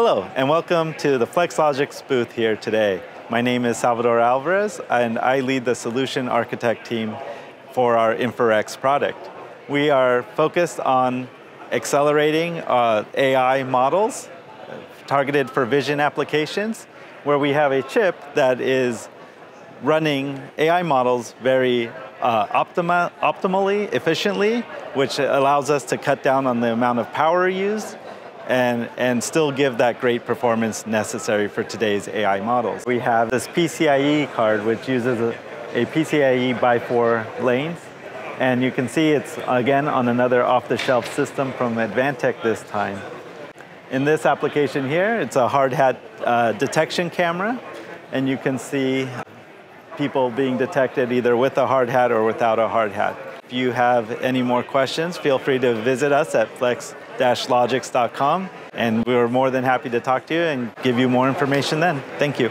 Hello, and welcome to the Flex Logix booth here today. My name is Salvador Alvarez, and I lead the solution architect team for our InferX product. We are focused on accelerating uh, AI models targeted for vision applications, where we have a chip that is running AI models very uh, optima optimally, efficiently, which allows us to cut down on the amount of power used and, and still give that great performance necessary for today's AI models. We have this PCIe card, which uses a, a PCIe by four lanes. And you can see it's, again, on another off-the-shelf system from Advantech this time. In this application here, it's a hard hat uh, detection camera, and you can see people being detected either with a hard hat or without a hard hat. If you have any more questions, feel free to visit us at flex-logix.com, and we're more than happy to talk to you and give you more information then. Thank you.